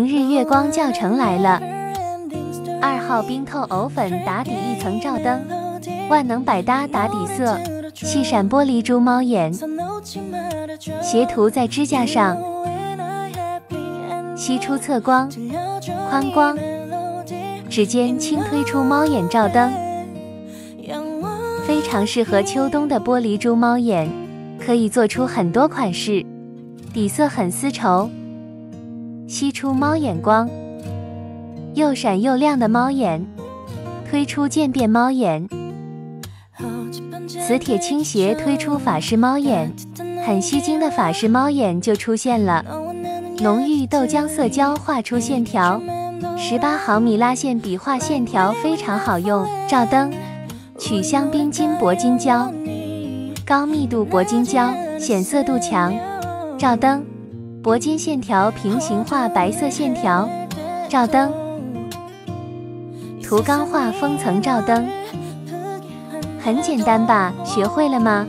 明日月光教程来了。二号冰透藕粉打底一层照灯，万能百搭打底色，细闪玻璃珠猫眼，斜涂在指甲上，吸出侧光、宽光，指尖轻推出猫眼照灯，非常适合秋冬的玻璃珠猫眼，可以做出很多款式，底色很丝绸。吸出猫眼光，又闪又亮的猫眼，推出渐变猫眼。磁铁倾斜推出法式猫眼，很吸睛的法式猫眼就出现了。浓郁豆浆色胶画出线条，十八毫米拉线笔画线条非常好用。照灯，取香槟金铂金胶，高密度铂金胶，显色度强。照灯。铂金线条平行画白色线条，照灯，涂钢画封层照灯，很简单吧？学会了吗？